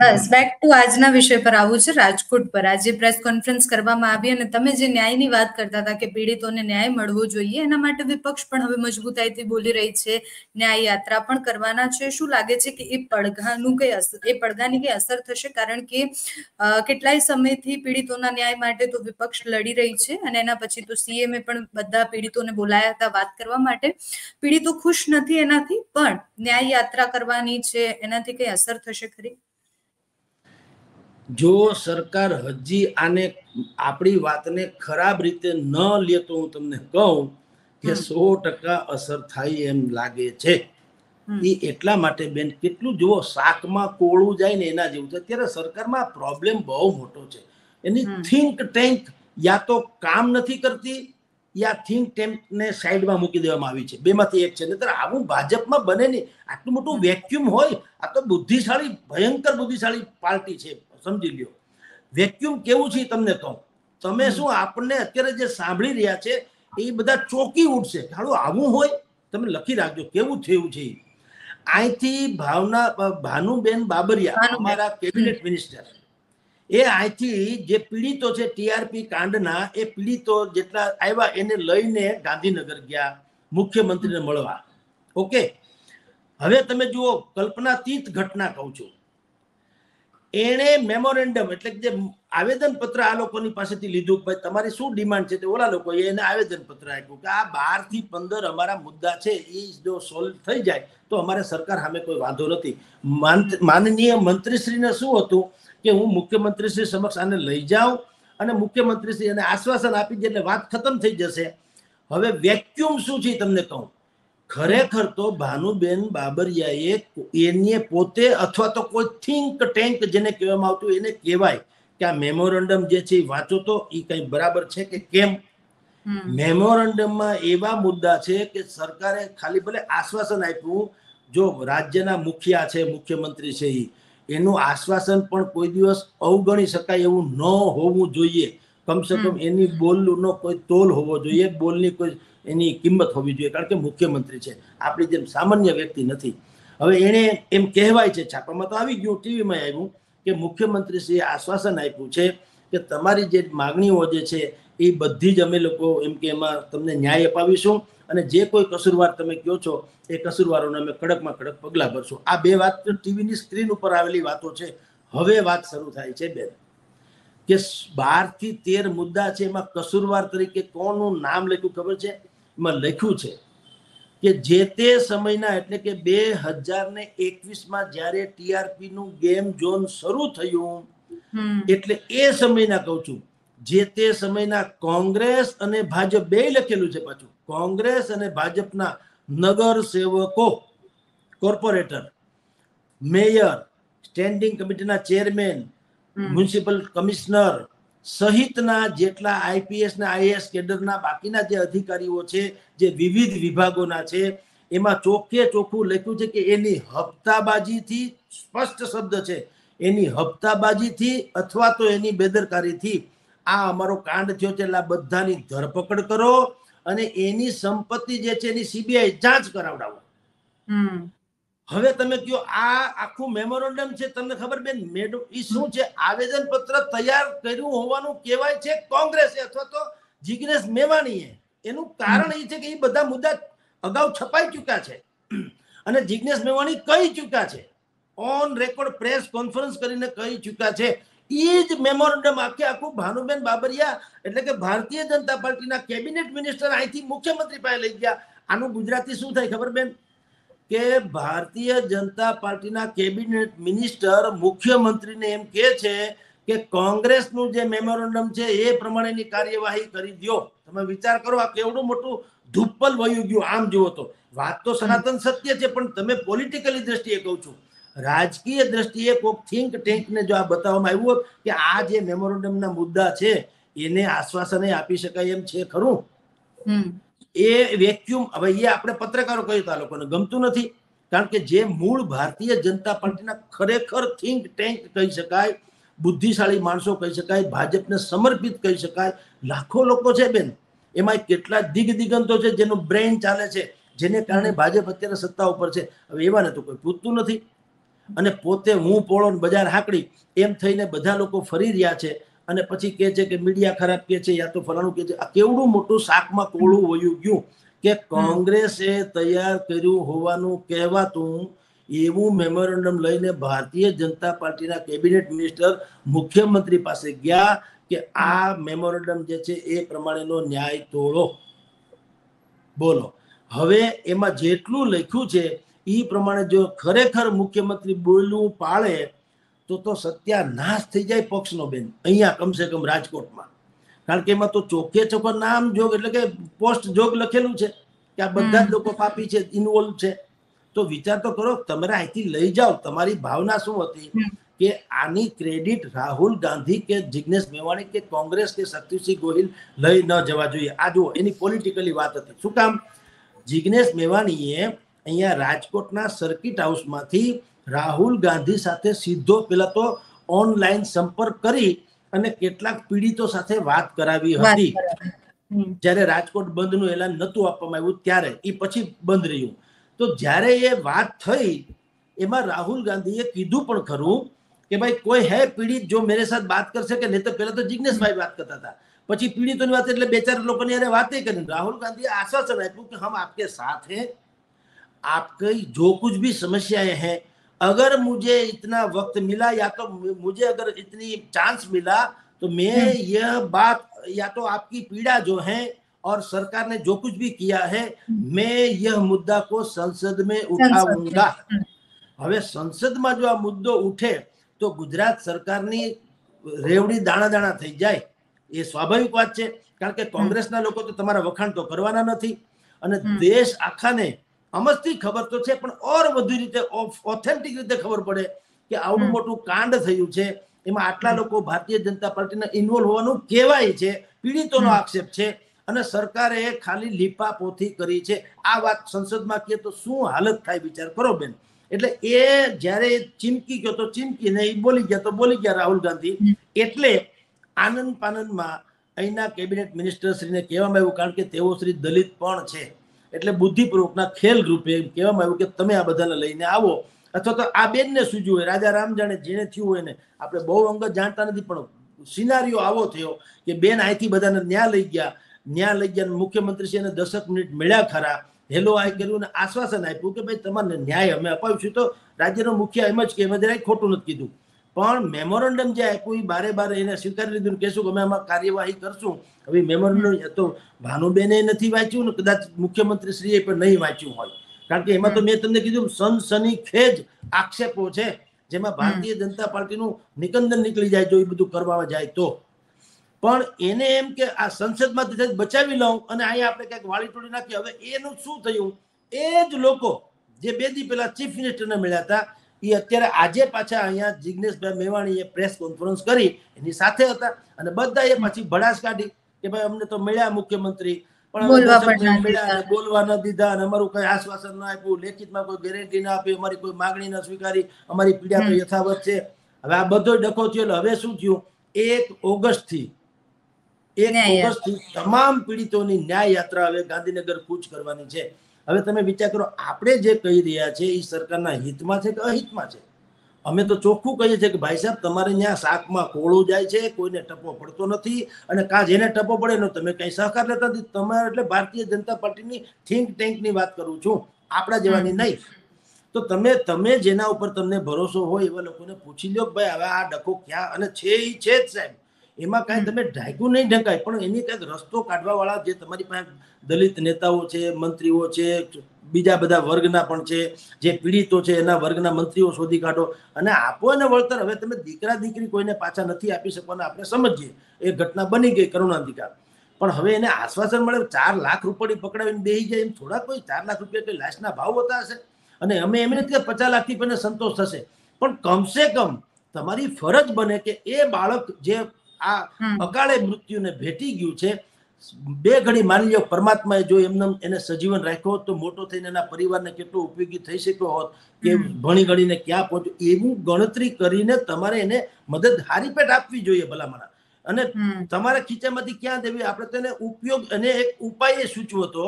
Bus back to આજના વિષય પર આવું છે, રાજકોટ પર. આજે પ્રેસ કોન્ફરન્સ કરવામાં આવી અને તમે જે ન્યાયની વાત કરતા હતા કે પીડિતોને ન્યાય મળવો જોઈએ, એના માટે વિપક્ષ પણ હવે મજબૂતાઈથી બોલી રહી છે. ન્યાય યાત્રા પણ કરવાના છે. શું લાગે છે કે એ પડઘાનું કઈ અસર એ પડઘાની કઈ અસર થશે? કારણ કે કેટલાય સમયથી પીડિતોના ન્યાય માટે તો વિપક્ષ લડી રહી છે અને એના પછી તો સીએમએ પણ બધા પીડિતોને બોલાયા હતા વાત કરવા માટે. પીડિતો ખુશ નથી એનાથી, પણ ન્યાય યાત્રા કરવાની છે, એનાથી કઈ અસર થશે ખરી? જો સરકાર હજી આને આપણી વાતને ખરાબ રીતે ન લે તો હું તમને કહું કે સો ટકા અસર થાય એમ લાગે છે. એ એટલા માટે બેન કેટલું જુઓ શાકમાં કોળું જાય ને એના જેવું છે અત્યારે સરકારમાં પ્રોબ્લેમ બહુ મોટો છે. એની થિંક ટેન્ક યા તો કામ નથી કરતી યા થિંક ટેન્કને સાઈડમાં મૂકી દેવામાં આવી છે. બેમાંથી એક છે. નહીતર આવું ભાજપમાં બને નહીં. આટલું મોટું વેક્યુમ હોય આ તો બુદ્ધિશાળી ભયંકર બુદ્ધિશાળી પાર્ટી છે. સમજી લ્યો. વેક્યુમ કેવું છે તમને કહું. તમે શું આપણને અત્યારે જે સાંભળી રહ્યા છે એ બધા ચોકી ઉઠશે. હાલો આવું હોય તમે લખી રાખજો. કેવું થયું છે અહીંથી ભાવના ભાનુબેન બાબરિયા અમારા કેબિનેટ મિનિસ્ટર એ અહીંથી જે પીડિતો છે ટીઆરપી કાંડના, એ પીડિતો જેટલા આવ્યા એને લઈને ગાંધીનગર ગયા, મુખ્યમંત્રીને મળવા. ઓકે હવે તમે જુઓ, કલ્પનાતીત ઘટના કહું છું. એણે મેમોરેન્ડમ એટલે કે જે આવેદન પત્ર આ લોકોની પાસેથી લીધું ભાઈ તમારી શું ડિમાન્ડ છે તે ઓલા લોકો એને આવેદન પત્ર આપ્યું કે આ બારથી પંદર અમારા મુદ્દા છે, એ જો સોલ્વ થઈ જાય તો અમારે સરકાર સામે કોઈ વાંધો નથી. માનનીય મંત્રીશ્રીને શું હતું? કે હું મુખ્યમંત્રીશ્રી સમક્ષ આને લઈ જાઉં અને મુખ્યમંત્રીશ્રી એને આશ્વાસન આપી દે એટલે વાત ખતમ થઈ જશે. હવે વેક્યુમ શું છે તમને કહું. ખરેખર તો ભાનુબેન બાબરિયાએ એને પોતે અથવા તો કોઈ થિંક ટેન્ક જેને કહેવામાં આવતું એને કહેવાય કે આ મેમોરેન્ડમ જે છે એ વાંચો તો એ કઈ બરાબર છે કે કેમ? મેમોરેન્ડમમાં એવા મુદ્દા છે કે સરકારે ખાલી ભલે આશ્વાસન આપ્યું જો રાજ્યના મુખિયા છે મુખ્યમંત્રી છે એ એનું આશ્વાસન પણ કોઈ દિવસ અવગણી શકાય એવું ન હોવું જોઈએ. કમસે કમ એની બોલનો કોઈ તોલ હોવો જોઈએ. બોલની કોઈ એની કિંમત હોવી જોઈએ. કારણ કે મુખ્યમંત્રી છે. આપણી જેમ સામાન્ય વ્યક્તિ નથી. હવે એણે એમ કહેવાય છે છાપામાં. તો આવી ગયું. ટીવીમાં આવ્યું કે મુખ્યમંત્રીશ્રીએ આશ્વાસન આપ્યું છે કે તમારી જે માગણીઓ જે છે એ બધી જ અમે લોકો એમ કે એમાં તમને ન્યાય અપાવીશું અને જે કોઈ કસૂરવાર તમે કહો છો એ કસૂરવારોને અમે કડકમાં કડક પગલાં ભરશું. આ બે વાત ટીવીની સ્ક્રીન ઉપર આવેલી વાતો છે. હવે વાત શરૂ થાય છે બેન કે બારથી તેર મુદ્દા છે એમાં કસૂરવાર તરીકે કોનું નામ લખ્યું ખબર છે? એમાં લખ્યું છે કે જે તે સમયના એટલે કે બે હજાર ને એકવીસમાં જ્યારે ટીઆરપી નું ગેમ ઝોન શરૂ થયું એટલે એ સમયના કહું છું જે તે સમયના કોંગ્રેસ અને ભાજપ બે લખેલું છે પાછું. કોંગ્રેસ અને ભાજપના નગર સેવકો કોર્પોરેટર મેયર સ્ટેન્ડિંગ કમિટીના ચેરમેન મ્યુનિસિપલ કમિશનર સહિતના જેટલા આઈપીએસ ને આઈએસ કેડરના બાકીના જે અધિકારીઓ છે જે વિવિધ વિભાગોના છે એમાં ચોખ્ખે ચોખ્ખું લખ્યું છે કે એની હપ્તાબાજીથી સ્પષ્ટ શબ્દ છે. એની હપ્તાબાજીથી અથવા તો એની બેદરકારીથી આ અમારો કાંડ થયો છે એટલે બધાની ધરપકડ કરો અને એની સંપત્તિ જે છે એની સીબીઆઈ જાંચ કરાવડાવો. હવે તમે કયો આ આખું મેમોરેન્ડમ છે તમને ખબર બેન? મેડમ એ શું છે? આવેદન પત્ર તૈયાર કર્યું હોવાનું કહેવાય છે કોંગ્રેસે અથવા તો જિગ્નેશ મેવાણીએ. એનું કારણ એ છે કે એ બધા મુદ્દા અગાઉ છપાઈ ચૂક્યા છે. અને જિગ્નેશ મેવાણી કહી ચૂક્યા છે. ઓન રેકોર્ડ પ્રેસ કોન્ફરન્સ કરીને કહી ચૂક્યા છે. એ જ મેમોરેન્ડમ આખે આખું ભાનુબેન બાબરિયા એટલે કે ભારતીય જનતા પાર્ટીના કેબિનેટ મિનિસ્ટર અહીંથી મુખ્યમંત્રી પાસે લઈ ગયા. આનું ગુજરાતી શું થાય ખબર બેન? કે ભારતીય જનતા પાર્ટીના કેબિનેટ મિનિસ્ટર મુખ્યમંત્રીને એમ કે છે કે કોંગ્રેસનું જે મેમોરેન્ડમ છે એ પ્રમાણેની કાર્યવાહી કરી દો તમે વિચાર કરો, આ કેવડું મોટું ધુપ્પલ વયું ગયું. આમ જુઓ તો. વાત તો સનાતન સત્ય છે, પણ તમે પોલિટિકલી દ્રષ્ટિએ કહું છું. રાજકીય દ્રષ્ટિએ કોઈક થિંક ટેન્કને જો આ બતાવવામાં આવ્યું હોત કે આ જે મેમોરેન્ડમના મુદ્દા છે એને આશ્વાસન આપી શકાય એમ છે ખરું? એ વેક્યુમ હવે એ આપણે પત્રકારો કહ્યું તો આ લોકોને ગમતું નથી. કારણ કે જે મૂળ ભારતીય જનતા પાર્ટીના ખરેખર થિંક ટેન્ક કહી શકાય બુદ્ધિશાળી માણસો કહી શકાય ભાજપને સમર્પિત કહી શકાય લાખો લોકો છે બેન. એમાં કેટલા દિગ દિગંતો છે જેનું બ્રેઇન ચાલે છે જેને કારણે ભાજપ અત્યારે સત્તા ઉપર છે. હવે એવાને તો કોઈ પૂછતું નથી. અને પોતે હું પોળો બજાર હાકડી, એમ થઈને બધા લોકો ફરી રહ્યા છે. અને પછી કહે છે કે મીડિયા ખરાબ કે છે, યા તો ફલાણું કે છે. આ કેવડું મોટું શાકમાં કોળું વયું ગયું કે કોંગ્રેસે તૈયાર કર્યું હોવાનું કહેવાતું એવું મેમોરેન્ડમ લઈને ભારતીય જનતા પાર્ટીના કેબિનેટ મિનિસ્ટર મુખ્યમંત્રી પાસે ગયા કે આ મેમોરેન્ડમ જે છે એ પ્રમાણેનો ન્યાય તોડો. બોલો. હવે એમાં જેટલું લખ્યું છે એ પ્રમાણે જો ખરેખર મુખ્યમંત્રી બોલવું પાળે તો તો સત્યાનાશ થઈ જાય પક્ષનો બેન. અહીંયા કમસે કમ રાજકોટમાં. કારણ કે એમાં તો ચોખ્ખે ચોખ્ખો નામ જોગ એટલે કે પોસ્ટ જોગ લખેલું છે કે આ બધા જ લોકો પાપી છે ઇન્વોલ્વ છે. તો વિચાર તો કરો તમારે અહીંથી લઈ જાઓ. તમારી ભાવના શું હતી? કે આની ક્રેડિટ રાહુલ ગાંધી કે જિગ્નેશ મેવાણી કે કોંગ્રેસ કે શક્તિસિંહ ગોહિલ લઈ ન જવા જોઈએ. આ જુઓ એની પોલિટિકલી વાત હતી. શું કામ? જિગ્નેશ મેવાણીએ અહીંયા રાજકોટના સર્કિટ હાઉસમાંથી રાહુલ ગાંધી સાથે સીધો પેલા તો ઓનલાઈન સંપર્ક કરી અને કેટલાક પીડિતો સાથે વાત કરાવી હતી. જ્યારે રાજકોટ બંધનું એલાન નહોતું આપવામાં આવ્યું ત્યારે એ પછી બંધ રહ્યું. તો જ્યારે એ વાત થઈ એમાં રાહુલ ગાંધીએ કીધું પણ ખરું કે ભાઈ કોઈ હે પીડિત જો મેરે સાથ વાત કરશે કે નહીં તો પહેલા તો જિજ્ઞેશભાઈ વાત કરતા હતા. પછી પીડિતોની વાત એટલે બે ચાર લોકોની અરે વાતે કરી. રાહુલ ગાંધીએ આશ્વાસન આપ્યું કે હમ આપકે સાથ हैं आपकी जो कुछ भी समस्याएं हैं अगर मुझे इतना वक्त मिला या तो मुझे अगर इतनी चांस मिला तो मैं यह बात या तो आपकी पीड़ा जो है और सरकार ने जो कुछ भी किया है मैं यह मुद्दा को संसद में उठाऊंगा હવે સંસદમાં જો આ મુદ્દો ઉઠે તો ગુજરાત સરકારની રેવડી દાણા દાણા થઈ જાય એ સ્વાભાવિક વાત છે કારણ કે કોંગ્રેસના લોકો તો તમારા વખાણ તો કરવાના નથી અને દેશ આખાને અમસ્તી ખબર તો છે પણ ઓર વધુ રીતે ઓથેન્ટિક રીતે ખબર પડે કે આવડું મોટું કાંડ થયું છે. એમાં આટલા લોકો ભારતીય જનતા પાર્ટીના ઇન્વોલ્વ હોવાનું કહેવાય છે. પીડિતોનો આક્ષેપ છે. અને સરકારે ખાલી લીપાપોથી કરી છે. આ વાત સંસદમાં કહે તો શું હાલત થાય વિચાર કરો બેન. એટલે એ જ્યારે ચીમકી ગયો તો ચીમકી ને એ બોલી ગયા તો બોલી ગયા રાહુલ ગાંધી. એટલે આનંદ પાનંદમાં અહીંના કેબિનેટ મિનિસ્ટર શ્રીને કહેવામાં આવ્યું કારણ કે તેઓ શ્રી દલિત પણ છે. એટલે બુદ્ધિપૂર્વકના ખેલ રૂપે એમ કહેવામાં આવ્યું કે તમે આ બધાને લઈને આવો. અથવા તો આ બેનને સૂજ્યું હોય, રાજા રામ જાણે જેને થયું હોય ને, આપણે બહુ અંગત જાણતા નથી, પણ સિનારીઓ આવો થયો કે બેન અહીંથી બધાને ન્યા લઈ ગયા. ન્યા લઈ ગયા મુખ્યમંત્રી શ્રીને દસક મિનિટ મળ્યા ખરા. હેલો, આ કર્યું અને આશ્વાસન આપ્યું કે ભાઈ, તમારે ન્યાય અમે અપાવીશું. તો રાજ્યનો મુખ્ય એમ જ કે, એમ જ ખોટું નથી કીધું. પણ મેમોરેન્ડમ જે આપ્યું એ બારે બારે એને સ્વીકારી લીધું કહેશું શું અમે આમાં કાર્યવાહી કરશું. હવે મેમોરેન્ડમ તો ભાનુબેને નથી વાંચ્યું ને કદાચ મુખ્યમંત્રી શ્રીએ પણ નહીં વાંચ્યું હોય. કારણ કે એમાં તો મેં તમને કીધું સનસની ખેજ આક્ષેપો છે જેમાં ભારતીય જનતા પાર્ટીનું નિકંદન નીકળી જાય જો એ બધું કરવા જાય તો. પણ એને એમ કે આ સંસદમાંથી બચાવી લઉં અને અહીંયા આપણે ક્યાંક વાળી તોડી નાખી હવે એનું શું થયું? એ જ લોકો જે બે દી પહેલા ચીફ મિનિસ્ટરને મળ્યા હતા એ અત્યારે આજે પાછા અહીંયા જિગ્નેશભાઈ મેવાણીએ પ્રેસ કોન્ફરન્સ કરી એની સાથે હતા અને બધા એ પાછી ભડાસ કાઢી કે ભાઈ અમને તો મળ્યા મુખ્યમંત્રી પણ બોલવા ન દીધા. અને અમારું કઈ આશ્વાસન ન આપ્યું લેખિતમાં કોઈ ગેરંટી ના આપી અમારી કોઈ માગણી ન સ્વીકારી અમારી પીડા તો યથાવત છે. હવે આ બધો ડખો થયો હવે શું થયું? એક ઓગસ્ટથી એક ઓગસ્ટથી તમામ પીડિતોની ન્યાય યાત્રા હવે ગાંધીનગર કૂચ કરવાની છે. હવે તમે વિચાર કરો આપણે જે કહી રહ્યા છે એ સરકારના હિતમાં છે કે અહિતમાં છે? અમે તો ચોખ્ખું કહીએ છીએ કે ભાઈ સાહેબ તમારે ત્યાં શાકમાં કોળું જાય છે કોઈને ટપો પડતો નથી અને કા જેને ટપો પડે ને તમે કઈ સહકાર લેતા નથી. તમારે એટલે ભારતીય જનતા પાર્ટીની થિંક ટેન્કની વાત કરું છું આપણા જેવાની નહીં. તો તમે તમે જેના ઉપર તમને ભરોસો હોય એવા લોકોને પૂછી લો ભાઈ હવે આ ડખો ક્યાં અને છે એ છે જ સાહેબ. એમાં કાંઈ તમે ઢાંક્યું નહીં ઢંકાય, પણ એની કાંઈક રસ્તો કાઢવા વાળા જે તમારી પાસે દલિત નેતાઓ છે, મંત્રીઓ છે, બીજા બધા વર્ગના પણ છે, જે પીડિતો છે, એના વર્ગના મંત્રીઓ શોધી કાઢો. અને આપો એને વળતર, હવે તમે દીકરા દીકરી કોઈને પાછા નથી આપી શકવાના, આપણે સમજીએ. એ ઘટના બની ગઈ કરુણાંતિકા. પણ હવે એને આશ્વાસન મળે, ચાર લાખ રૂપિયા પકડાવીને બેસી જાય એમ થોડા કોઈ ચાર લાખ રૂપિયા કોઈ લાશના ભાવ હોતા હશે? અને અમે એમ નથી પચાસ લાખથી પણ સંતોષ થશે. પણ કમસે કમ તમારી ફરજ બને કે એ બાળક જે આ અકાળે મૃત્યુને ભેટી ગયું છે. બે ઘડી માની લો પરમાત્માએ જો એમને એને સજીવન રાખ્યો હોત તો મોટો થઈને એના પરિવારને કેટલો ઉપયોગી થઈ શક્યો હોત કે ભણી ગણીને ક્યાં પહોંચ્યો. એવું ગણતરી કરીને તમારે એને મદદ હારી પેટ આપવી જોઈએ ભલામણા. અને તમારા ખીચામાંથી ક્યાં દેવી? આપણે તેને ઉપયોગ અને એક ઉપાય એ સૂચવો હતો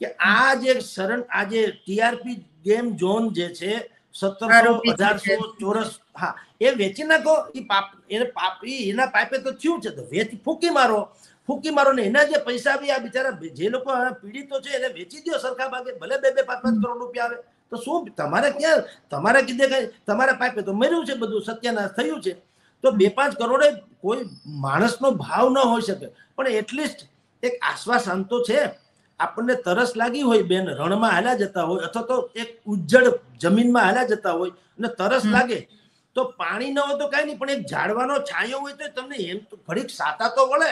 કે આ જે શરણ આ જે ટીઆરપી ગેમ ઝોન જે છે સત્તરસો આરોપી ચોરસ હા એ વેચી નાખો એ પાપ એને પાપ એના પાઇપે તો થયું છે. તો વેચ ફૂકી મારો ફૂકી મારો ને એના જે પૈસા આવી આ બિચારા જે લોકો પીડિતો છે એને વેચી દો સરખા ભાગે ભલે બે બે પાંચ પાંચ કરોડ રૂપિયા આવે. તો શું તમારે ક્યાં તમારે કીધે કઈ તમારા પાઇપે તો મર્યું છે બધું સત્યાનાશ થયું છે. તો બે પાંચ કરોડે કોઈ માણસનો ભાવ ન હોઈ શકે. પણ એટલીસ્ટ એક આશ્વાસન તો છે. આપણને તરસ લાગી હોય બેન રણમાં હાલ્યા જતા હોય અથવા તો એક ઉજ્જડ જમીનમાં હાલ્યા જતા હોય અને તરસ લાગે તો પાણી ન હોય તો કઈ નહીં પણ એક ઝાડવાનો છાંયો હોય તો તમને એમ તો ઘડીક સાતા તો વળે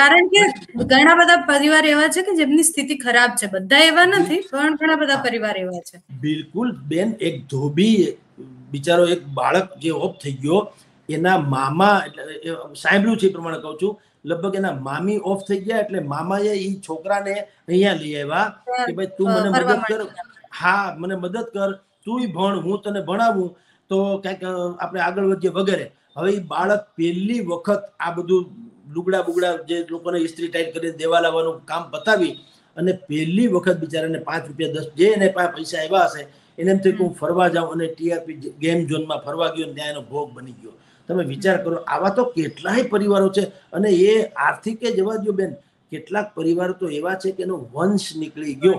કારણ કે ઘણા બધા પરિવાર એવા છે કે જેમની સ્થિતિ ખરાબ છે. બધા એવા નથી પણ ઘણા બધા પરિવાર એવા છે. બિલકુલ બેન એક ધોબી બિચારો એક બાળક જે ઓફ થઈ ગયો એના મામા સાંભળ્યું છે એ પ્રમાણે કહું છું લગભગ એના મામી ઓફ થઈ ગયા એટલે મામાએ એ છોકરાને અહીંયા લઈ આવ્યા કે ભાઈ તું મને મદદ કર. હા મને મદદ કર. તું ભણ હું તને ભણાવું. તો કંઈક આપણે આગળ વધીએ વગેરે. હવે એ બાળક પહેલી વખત આ બધું લુગડા બુગડા જે લોકોને ઇસ્ત્રી ટાઈટ કરી દેવા લાવવાનું કામ બતાવી અને પહેલી વખત બિચારાને પાંચ રૂપિયા દસ જે એને પૈસા આવ્યા હશે એને એમ થયું કે હું ફરવા જાઉં અને ટીઆરપી ગેમ ઝોનમાં ફરવા ગયો ત્યાં એનો ભોગ બની ગયો. તમે વિચાર કરો આવા તો કેટલાય પરિવારો છે અને એ આર્થિક જવા દો બેન કેટલાક પરિવારો તો એવા છે કે એનો વંશ નીકળી ગયો.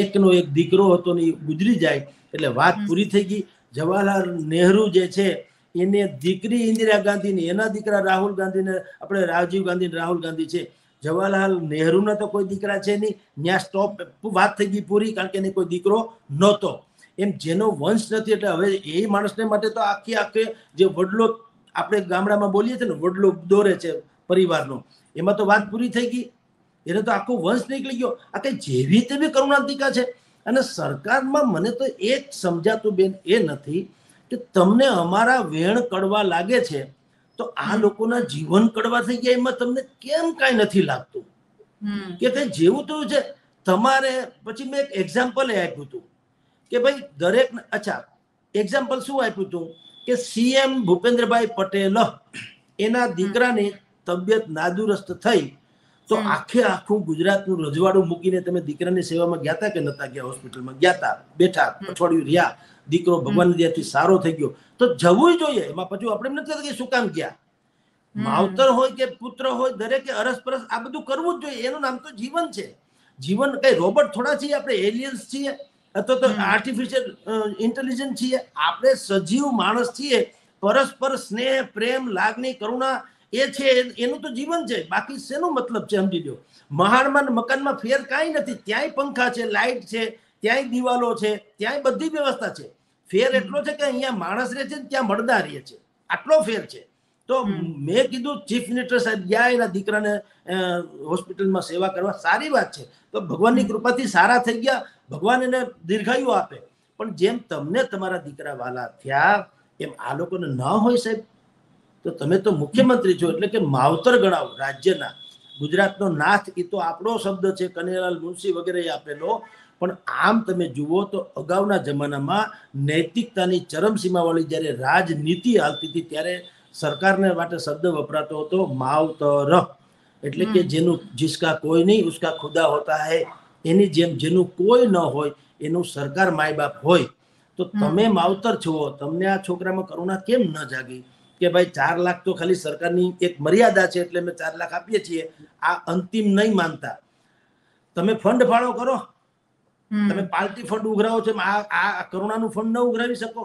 એકનો એક દીકરો હતો ને એ ગુજરી જાય એટલે વાત પૂરી થઈ ગઈ. જવાહરલાલ નહેરુ જે છે એને દીકરી ઇન્દિરા ગાંધીની એના દીકરા રાહુલ ગાંધીને આપણે રાજીવ ગાંધી રાહુલ ગાંધી છે. જવાહરલાલ નહેરુના તો કોઈ દીકરા છે નહીં. ત્યાં સ્ટોપ વાત થઈ ગઈ પૂરી કારણ કે એને કોઈ દીકરો નહોતો. એમ જેનો વંશ નથી એટલે હવે એ માણસને માટે તો આખી આખે જે વડલો આપણે ગામડામાં બોલીએ છીએ ને વડલો દોરે છે પરિવારનો. એમાં તો વાત પૂરી થઈ ગઈ. એને તો આખો વંશ નીકળી ગયો. આ કઈ જેવી તેવી કરુણાંતિકા છે? અને સરકારમાં મને તો એક સમજાતું બેન એ નથી કે તમને અમારા વેણ કડવા લાગે છે તો આ લોકોના જીવન કડવા થઈ ગયા એમાં તમને કેમ કાંઈ નથી લાગતું? કે કઈ જેવું તેવું છે? તમારે પછી મેં એક એક્ઝામ્પલ એ આપ્યું હતું. કે ભાઈ દરેક અચ્છા એક્ઝામ્પલ શું આપ્યું હતું? કે સીએમ ભૂપેન્દ્રભાઈ પટેલ એના દીકરાની તબિયત નાદુરસ્ત થઈ તો આખે આખું ગુજરાતનું રજવાડું મૂકીને તમે દીકરાની સેવામાં ગયા હતા કે નતા ગયા હોસ્પિટલમાં? ગયા હતા બેઠા અઠવાડિયું રહ્યા. દીકરો ભગવાન દયાથી સારો થઈ ગયો. તો જવું જોઈએ. એમાં પછી આપણે નથી કહેતા કે શું કામ ગયા? માવતર હોય કે પુત્ર હોય દરેકે અરસપરસ આ બધું કરવું જ જોઈએ. એનું નામ તો જીવન છે. જીવન કઈ રોબોટ થોડા છીએ આપણે? એલિયન્સ છીએ? અથવા તો આર્ટિફિશિયલ ઇન્ટેલિજન્સ છીએ. આપણે સજીવ માણસ છીએ. પરસ્પર સ્નેહ પ્રેમ લાગણી કરુણા એ છે એનું તો જીવન છે. બાકી શેનો મતલબ છે સમજી લો મહાણમાં મકાનમાં ફેર કાંઈ નથી. ત્યાંય પંખા છે લાઇટ છે ત્યાંય દિવાલો છે ત્યાંય બધી વ્યવસ્થા છે. ફેર એટલો છે કે અહીંયા માણસ રહે છે ને ત્યાં મળદા રહે છે. આટલો ફેર છે. તો મેં કીધું ચીફ મિનિસ્ટર સાહેબ ગયા એના દીકરાને હોસ્પિટલમાં સેવા કરવા. સારી વાત છે. તો ભગવાનની કૃપાથી સારા થઈ ગયા. ભગવાન એને દીર્ઘાયુ આપે. પણ જેમ તમને તમારા દીકરા વાલા થયા એમ આ લોકોને ન હોય સાહેબ. તો તમે તો મુખ્યમંત્રી છો એટલે કે માવતર ગણાવો રાજ્યના. ગુજરાતનો નાથ એ તો આપણો શબ્દ છે કનૈયાલાલ મુનશી વગેરે આપેલો. પણ આમ તમે જુઓ તો અગાઉના જમાનામાં નૈતિકતાની ચરમસીમાવાળી જ્યારે રાજનીતિ હાલતી હતી ત્યારે સરકારને માટે શબ્દ વપરાતો હતો માવતર. એટલે કે જેનું જિસકા કોઈ નહીં ઉસકા ખુદા હોતા હૈ એની જેમ જેનું કોઈ ન હોય એનું સરકાર માય બાપ હોય તો તમે માવતર છો તમને આ છોકરામાં કરુણા કેમ ન જાગી? કે ભાઈ ચાર લાખ તો ખાલી સરકારની એક મર્યાદા છે એટલે અમે ચાર લાખ આપીએ છીએ આ અંતિમ નહીં માનતા. તમે ફંડ ફાળો કરો. તમે પાર્ટી ફંડ ઉઘરાવો છો આ આ કરુણાનું ફંડ ન ઉઘરાવી શકો.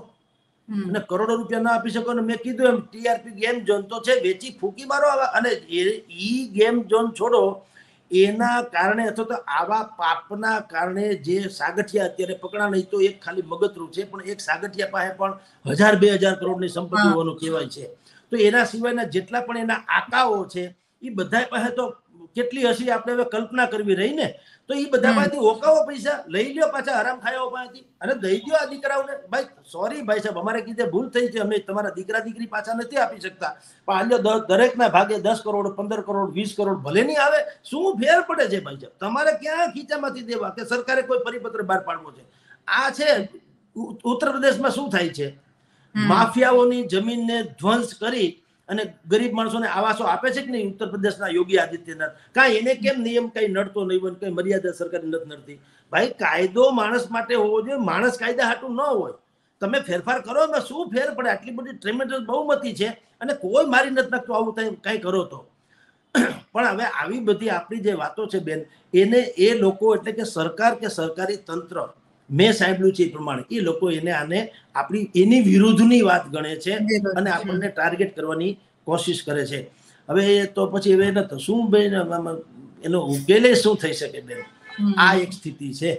અને કરોડો રૂપિયા ના આપી શકો ને મેં કીધું એમ ટીઆરપી ગેમ ઝોન તો છે વેચી ફૂકી મારો આવા અને એ ઈ ગેમ ઝોન છોડો એના કારણે અથવા તો આવા પાપના કારણે જે સાગઠિયા અત્યારે પકડા નહીં તો એક ખાલી મગતરું છે પણ એક સાગઠિયા પાસે પણ હજાર બે હજાર કરોડની સંપત્તિ હોવાનું કહેવાય છે. તો એના સિવાયના જેટલા પણ એના આકાઓ છે એ બધા પાસે તો કેટલી હસી આપણે હવે કલ્પના કરવી રહી ને? તો એ બધા પાસેથી ઓકાવો પૈસા લઈ લ્યો પાછા આરામ ખાયો પાસેથી. અને દઈ દો આ દીકરાઓને. ભાઈ સોરી ભાઈ સાહેબ અમારે કીધે ભૂલ થઈ છે અમે તમારા દીકરા દીકરી પાછા નથી આપી શકતા. પણ આલ્યો દરેકના ભાગે દસ કરોડ પંદર કરોડ વીસ કરોડ ભલે નહીં આવે શું ફેર પડે છે ભાઈ સાહેબ? તમારે ક્યાં ખીચામાંથી દેવા કે સરકારે કોઈ પરિપત્ર બહાર પાડવો છે? આ છે ઉત્તર પ્રદેશમાં શું થાય છે. માફિયાઓની જમીનને ધ્વંસ કરી અને ગરીબ માણસોને આવાસો આપે છે કે નહીં? ઉત્તર પ્રદેશના યોગી આદિત્યનાથ. કાંઈ એને કેમ નિયમ કંઈ નડતો નહીં બને કંઈ મર્યાદા સરકારી નથી નડતી? ભાઈ, કાયદો માણસ માટે હોવો જોઈએ. માણસ કાયદા હાટું ન હોય. તમે ફેરફાર કરો એમાં શું ફેર પડે? આટલી બધી ટ્રેમેન્ડસ બહુમતી છે અને કોઈ મારી નથી નાખતું આવું તમે કંઈ કરો તો. પણ હવે આવી બધી આપણી જે વાતો છે બેન, એને એ લોકો એટલે કે સરકાર કે સરકારી તંત્ર મેં સાંભળ્યું છે એ પ્રમાણે. એ લોકો એને આને આપણી એની વિરુદ્ધની વાત ગણે છે અને આપણને ટાર્ગેટ કરવાની કોશિશ કરે છે. હવે તો પછી હવે શું બેન એનો ઉકેલે શું થઈ શકે બેન? આ એક સ્થિતિ છે.